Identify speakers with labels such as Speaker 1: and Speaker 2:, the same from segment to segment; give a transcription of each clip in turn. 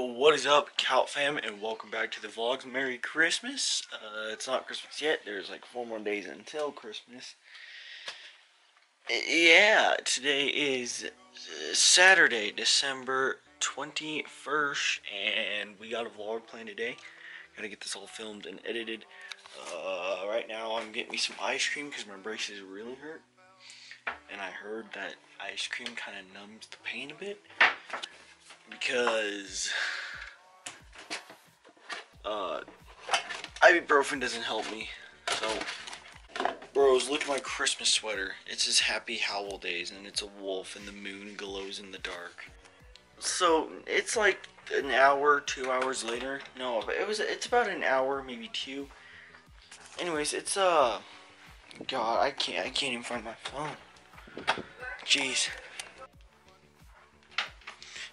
Speaker 1: What is up, Cal fam, and welcome back to the vlogs. Merry Christmas. Uh, it's not Christmas yet. There's like four more days until Christmas. Yeah, today is uh, Saturday, December 21st, and we got a vlog planned today. Gotta get this all filmed and edited. Uh, right now, I'm getting me some ice cream because my braces really hurt. And I heard that ice cream kind of numbs the pain a bit because uh, ibuprofen doesn't help me. So, bros, look at my Christmas sweater. It's his Happy Howl Days, and it's a wolf, and the moon glows in the dark. So it's like an hour, two hours later. No, it was. It's about an hour, maybe two. Anyways, it's uh, God, I can't. I can't even find my phone. Jeez.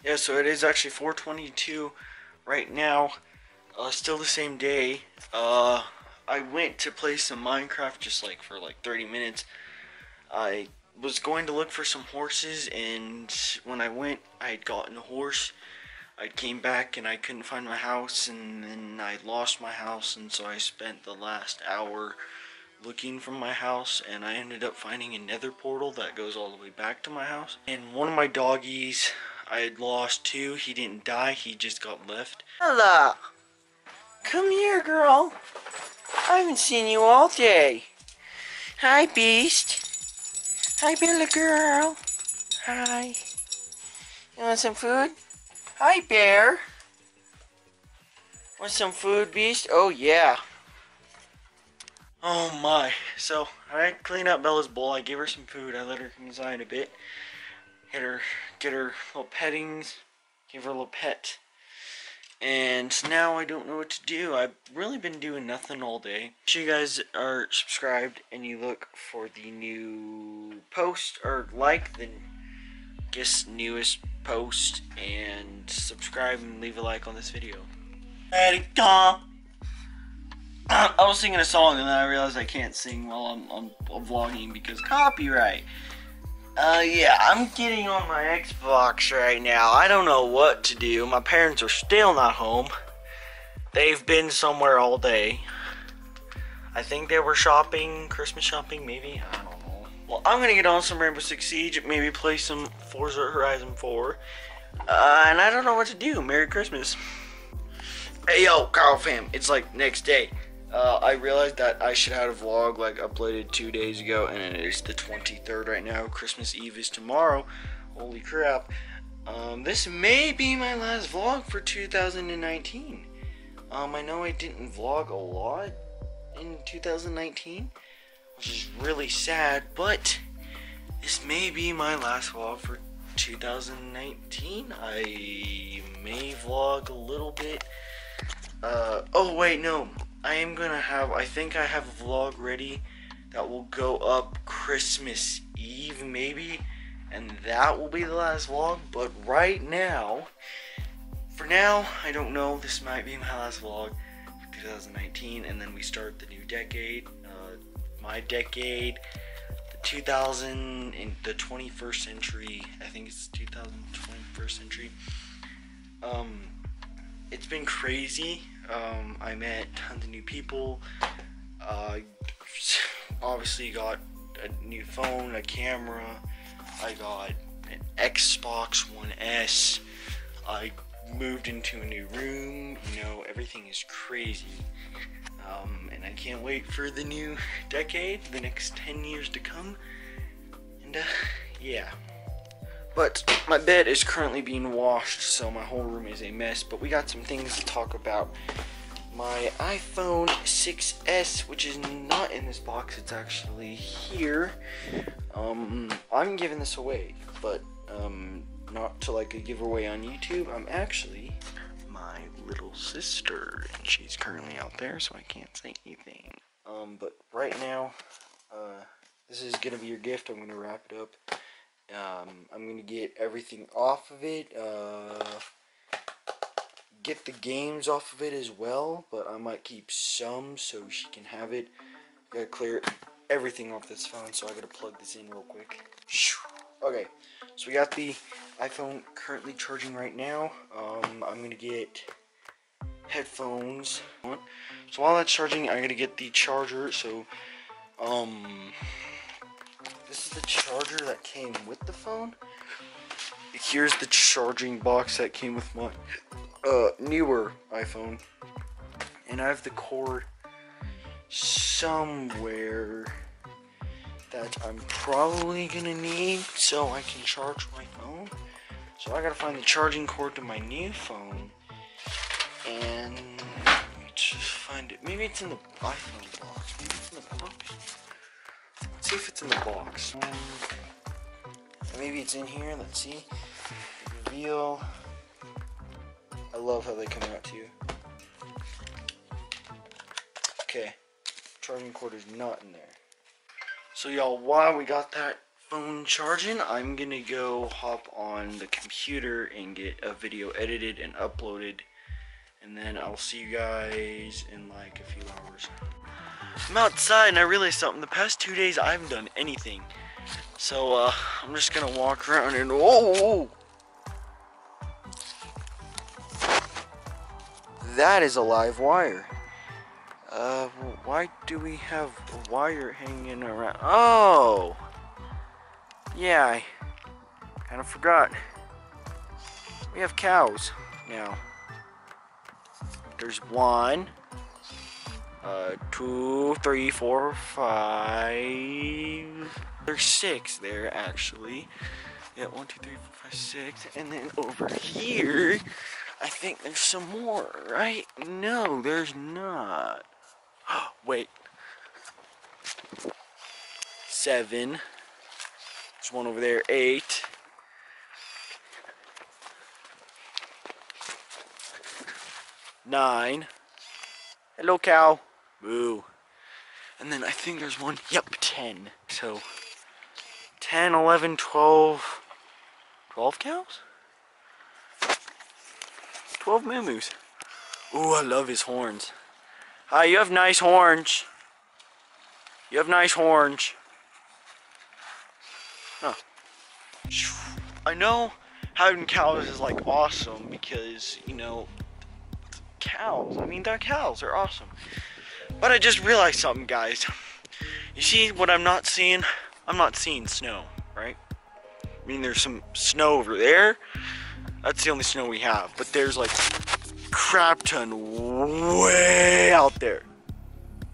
Speaker 1: Yeah, so it is actually 422 right now. Uh, still the same day. Uh, I went to play some Minecraft just like for like 30 minutes. I was going to look for some horses and when I went I had gotten a horse. I came back and I couldn't find my house and then I lost my house and so I spent the last hour looking for my house and I ended up finding a nether portal that goes all the way back to my house. And one of my doggies I had lost two. He didn't die, he just got left. Hello. Come here, girl. I haven't seen you all day. Hi, Beast. Hi, Bella girl. Hi. You want some food? Hi, Bear. Want some food, Beast? Oh, yeah. Oh my. So, I cleaned up Bella's bowl. I gave her some food. I let her inside a bit. Get her, get her little pettings. Give her a little pet. And now I don't know what to do. I've really been doing nothing all day. Make sure you guys are subscribed and you look for the new post or like the guess newest post and subscribe and leave a like on this video. I was singing a song and then I realized I can't sing while I'm, I'm, I'm vlogging because copyright. Uh, yeah, I'm getting on my Xbox right now. I don't know what to do. My parents are still not home. They've been somewhere all day. I think they were shopping, Christmas shopping, maybe. I don't know. Well, I'm gonna get on some Rainbow Six Siege, maybe play some Forza Horizon 4. Uh, and I don't know what to do. Merry Christmas. Hey, yo, Carl fam. It's like next day. Uh, I realized that I should have a vlog like uploaded two days ago, and it is the 23rd right now. Christmas Eve is tomorrow. Holy crap! Um, this may be my last vlog for 2019. Um, I know I didn't vlog a lot in 2019, which is really sad, but this may be my last vlog for 2019. I may vlog a little bit. Uh, oh wait, no. I am gonna have, I think I have a vlog ready that will go up Christmas Eve maybe, and that will be the last vlog, but right now, for now, I don't know, this might be my last vlog for 2019, and then we start the new decade, uh, my decade, the 2000, in the 21st century, I think it's 2021st century, um, it's been crazy, um, I met tons of new people. Uh, obviously got a new phone, a camera. I got an Xbox One S. I moved into a new room. You know, everything is crazy. Um, and I can't wait for the new decade, the next 10 years to come. And, uh, yeah. But my bed is currently being washed, so my whole room is a mess. But we got some things to talk about. My iPhone 6S, which is not in this box, it's actually here. Um, I'm giving this away, but um, not to like a giveaway on YouTube. I'm actually my little sister, and she's currently out there, so I can't say anything. Um, but right now, uh, this is gonna be your gift. I'm gonna wrap it up. Um, I'm going to get everything off of it. Uh, get the games off of it as well, but I might keep some so she can have it. Gotta clear everything off this phone, so I gotta plug this in real quick. Okay, so we got the iPhone currently charging right now. Um, I'm gonna get headphones. So while that's charging, I'm gonna get the charger. So, um, this is the charger that came with the phone. Here's the charging box that came with my uh, newer iPhone, and I have the cord somewhere that I'm probably gonna need so I can charge my phone. So I gotta find the charging cord to my new phone and just find it. Maybe it's in the iPhone box. Maybe it's in the box. Let's see if it's in the box. Maybe it's in here. Let's see. Reveal. I love how they come out to you. Okay. Charging cord is not in there. So y'all, while we got that phone charging, I'm gonna go hop on the computer and get a video edited and uploaded. And then I'll see you guys in like a few hours. I'm outside and I realized something. The past two days I haven't done anything. So uh, I'm just gonna walk around and oh, that is a live wire. Uh, why do we have wire hanging around? Oh! Yeah, I kind of forgot. We have cows now. There's one, uh, two, three, four, five. There's six there, actually. Yeah, one, two, three, four, five, six. And then over here, I think there's some more, right? No, there's not. Wait. Seven. There's one over there. Eight. Nine. Hello, cow. Moo. And then I think there's one. Yep, ten. So, 10, 11, 12. 12 cows? 12 moo Ooh, I love his horns. Hi, you have nice horns. You have nice horns. Huh. I know having cows is like awesome because, you know, cows. I mean, they're cows. They're awesome. But I just realized something, guys. You see what I'm not seeing? I'm not seeing snow, right? I mean, there's some snow over there. That's the only snow we have. But there's like crap ton way out there.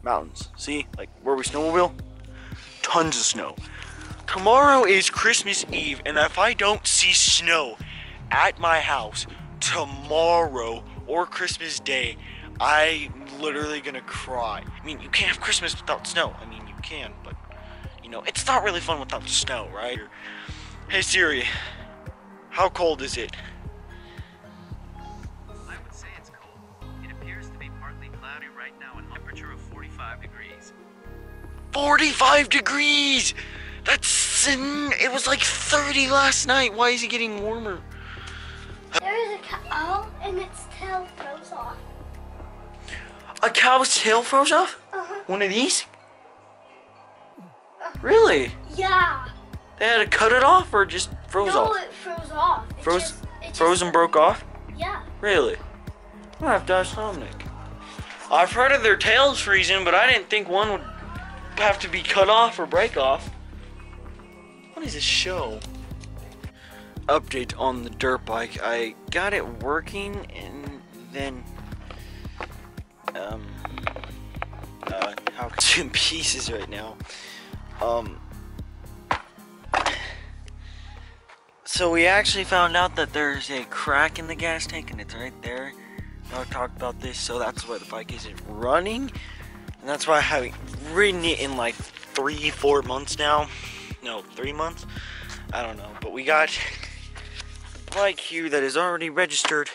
Speaker 1: Mountains. See? Like where we snowmobile? Tons of snow. Tomorrow is Christmas Eve, and if I don't see snow at my house tomorrow or Christmas Day, I'm literally gonna cry. I mean, you can't have Christmas without snow. I mean, you can, but you know, it's not really fun without snow, right? Hey Siri, how cold is it? I
Speaker 2: would say it's cold. It appears to be partly cloudy right now and temperature of
Speaker 1: 45 degrees! 45 degrees! That's in, it was like 30 last night. Why is it getting warmer?
Speaker 3: There is a cow and its tail froze off.
Speaker 1: A cow's tail froze off?
Speaker 3: Uh -huh.
Speaker 1: One of these? Really?
Speaker 3: Yeah.
Speaker 1: They had to cut it off or just froze
Speaker 3: no,
Speaker 1: off?
Speaker 3: it froze off. It
Speaker 1: froze,
Speaker 3: just, it
Speaker 1: froze
Speaker 3: just,
Speaker 1: and broke off?
Speaker 3: Yeah.
Speaker 1: Really? I have to ask Dominic. I've heard of their tails freezing, but I didn't think one would have to be cut off or break off. What is this show? Update on the dirt bike. I got it working and then um uh how two pieces right now. Um so we actually found out that there's a crack in the gas tank and it's right there. I talked about this, so that's why the bike isn't running. And that's why I haven't ridden it in like three, four months now. No, three months? I don't know. But we got a bike here that is already registered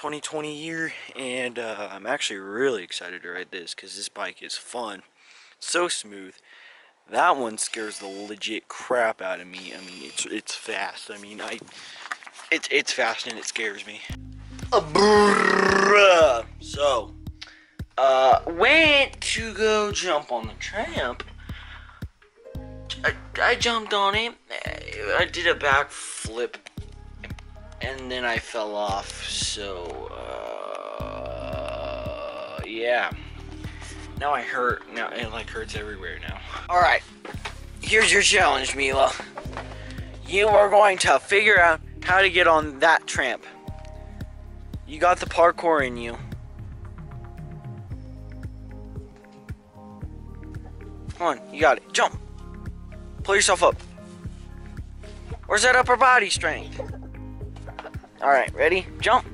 Speaker 1: 2020 year. And uh, I'm actually really excited to ride this because this bike is fun. So smooth. That one scares the legit crap out of me. I mean, it's it's fast. I mean, I it's it's fast and it scares me. So, uh, went to go jump on the tramp. I, I jumped on it. I did a backflip and then I fell off. So uh, yeah. Now I hurt. Now it like hurts everywhere now. All right. Here's your challenge, Mila. You are going to figure out how to get on that tramp. You got the parkour in you. Come on, you got it. Jump. Pull yourself up. Where's that upper body strength? Alright, ready? Jump.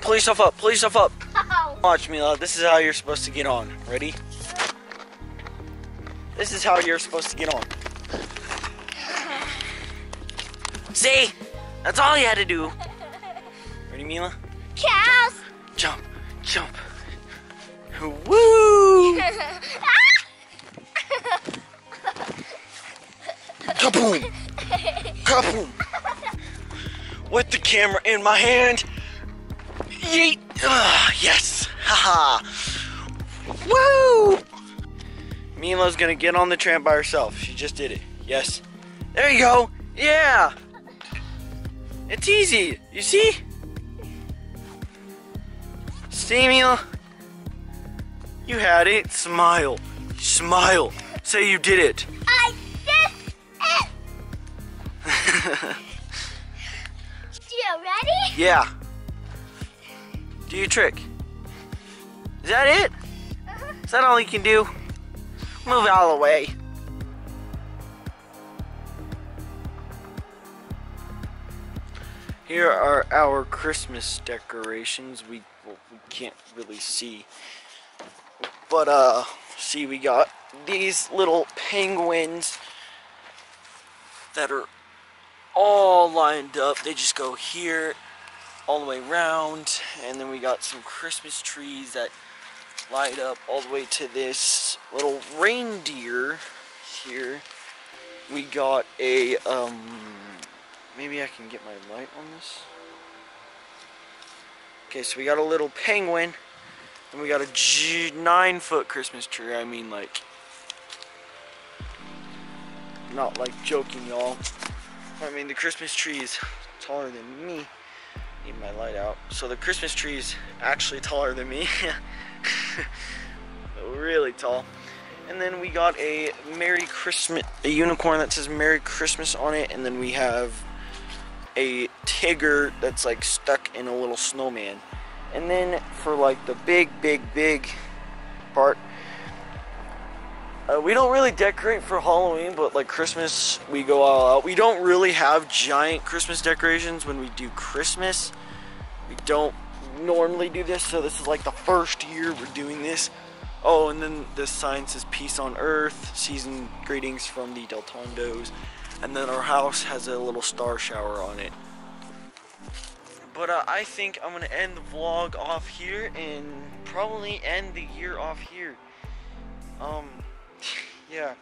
Speaker 1: Pull yourself up. Pull yourself up.
Speaker 3: Ow.
Speaker 1: Watch, Mila. This is how you're supposed to get on. Ready? This is how you're supposed to get on. See? That's all you had to do. Ready, Mila?
Speaker 3: Cows.
Speaker 1: Jump, jump. Woo! Kaboom! Kaboom! With the camera in my hand. Yeet! Ah, yes! Haha! Woo! Mila's gonna get on the tramp by herself. She just did it. Yes. There you go! Yeah! It's easy! You see? See, Mila? You had it. Smile. Smile. Say you did it.
Speaker 3: I did it. You ready?
Speaker 1: Yeah. Do your trick. Is that it? Is that all you can do? Move it all the way. Here are our Christmas decorations. We, well, we can't really see. But, uh, see, we got these little penguins that are all lined up. They just go here all the way around. And then we got some Christmas trees that light up all the way to this little reindeer here. We got a, um, maybe I can get my light on this. Okay, so we got a little penguin. And we got a G nine foot Christmas tree. I mean, like, not like joking, y'all. I mean, the Christmas tree is taller than me. Need my light out. So the Christmas tree is actually taller than me. really tall. And then we got a Merry Christmas, a unicorn that says Merry Christmas on it. And then we have a Tigger that's like stuck in a little snowman. And then for like the big, big, big part, uh, we don't really decorate for Halloween, but like Christmas, we go all out. We don't really have giant Christmas decorations when we do Christmas. We don't normally do this, so this is like the first year we're doing this. Oh, and then this sign says Peace on Earth, season greetings from the Deltondos. And then our house has a little star shower on it. But uh, I think I'm gonna end the vlog off here and probably end the year off here. Um, yeah.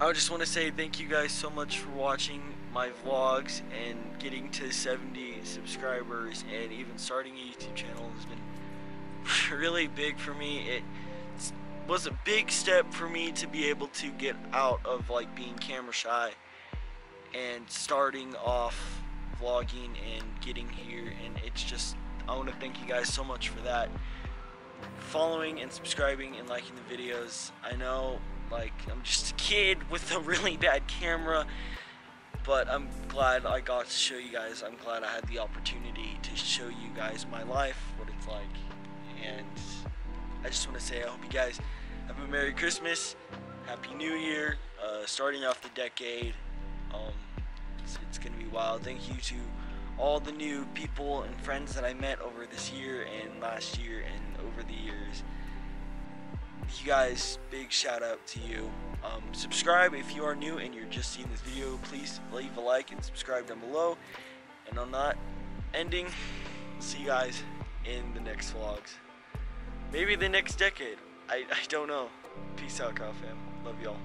Speaker 1: I just want to say thank you guys so much for watching my vlogs and getting to 70 subscribers and even starting a YouTube channel has been really big for me. It was a big step for me to be able to get out of like being camera shy and starting off vlogging and getting here and it's just I want to thank you guys so much for that following and subscribing and liking the videos. I know like I'm just a kid with a really bad camera but I'm glad I got to show you guys. I'm glad I had the opportunity to show you guys my life what it's like and I just want to say I hope you guys have a Merry Christmas Happy New Year uh, starting off the decade. Um, it's, it's gonna be wild. Thank you to all the new people and friends that I met over this year and last year and over the years. You guys, big shout out to you. Um, subscribe if you are new and you're just seeing this video. Please leave a like and subscribe down below. And on that ending, see you guys in the next vlogs. Maybe the next decade. I, I don't know. Peace out, Kyle fam. Love y'all.